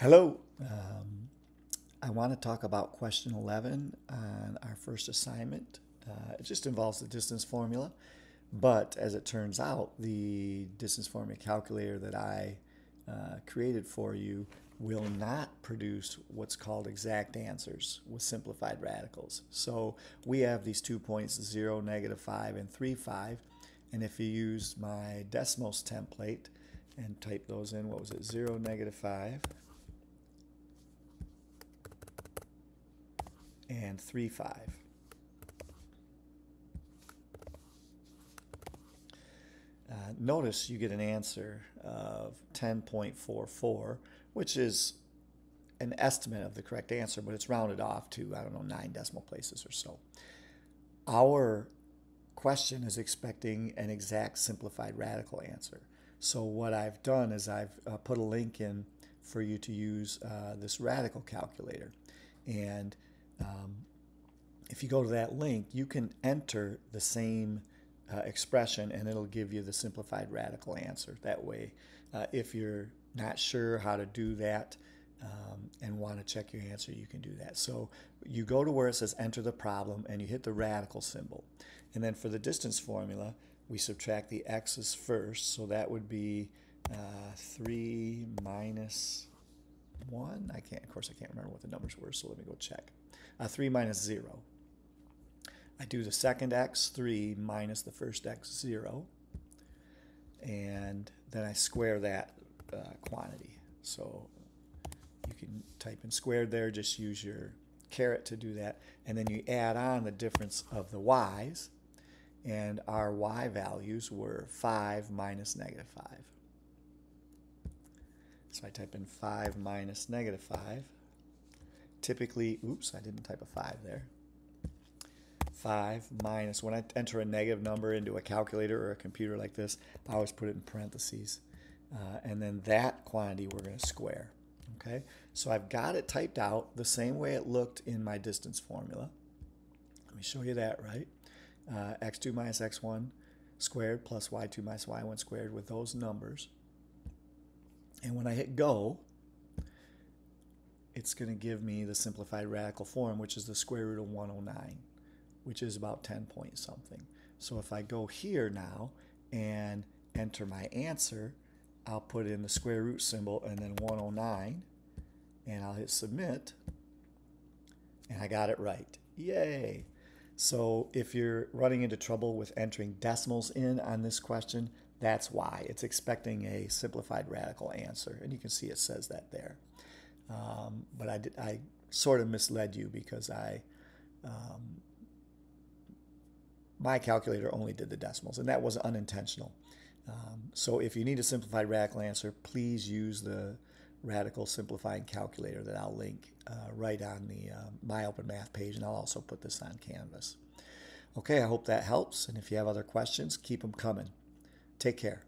Hello. Um, I want to talk about question 11 on our first assignment. Uh, it just involves the distance formula, but as it turns out, the distance formula calculator that I uh, created for you will not produce what's called exact answers with simplified radicals. So we have these two points, 0, negative 5, and 3, 5. And if you use my Desmos template and type those in, what was it, 0, negative 5, and 3, 5. Uh, notice you get an answer of 10.44, which is an estimate of the correct answer, but it's rounded off to, I don't know, nine decimal places or so. Our question is expecting an exact simplified radical answer. So what I've done is I've uh, put a link in for you to use uh, this radical calculator. And if you go to that link, you can enter the same uh, expression and it'll give you the simplified radical answer. That way, uh, if you're not sure how to do that um, and want to check your answer, you can do that. So you go to where it says enter the problem and you hit the radical symbol. And then for the distance formula, we subtract the x's first. So that would be uh, 3 minus 1. I can't, of course, I can't remember what the numbers were, so let me go check. Uh, 3 minus 0. I do the second x, 3, minus the first x, 0. And then I square that uh, quantity. So you can type in squared there, just use your caret to do that. And then you add on the difference of the y's. And our y values were 5 minus negative 5. So I type in 5 minus negative 5. Typically, oops, I didn't type a 5 there. 5 minus, when I enter a negative number into a calculator or a computer like this, I always put it in parentheses. Uh, and then that quantity we're going to square. Okay, so I've got it typed out the same way it looked in my distance formula. Let me show you that, right? Uh, x2 minus x1 squared plus y2 minus y1 squared with those numbers. And when I hit go, it's going to give me the simplified radical form, which is the square root of 109 which is about 10 point something. So if I go here now and enter my answer, I'll put in the square root symbol and then 109 and I'll hit submit and I got it right. Yay! So if you're running into trouble with entering decimals in on this question, that's why. It's expecting a simplified radical answer. And you can see it says that there. Um, but I, did, I sort of misled you because I um, my calculator only did the decimals, and that was unintentional. Um, so if you need a simplified radical answer, please use the radical simplifying calculator that I'll link uh, right on the uh, My Open Math page, and I'll also put this on Canvas. Okay, I hope that helps, and if you have other questions, keep them coming. Take care.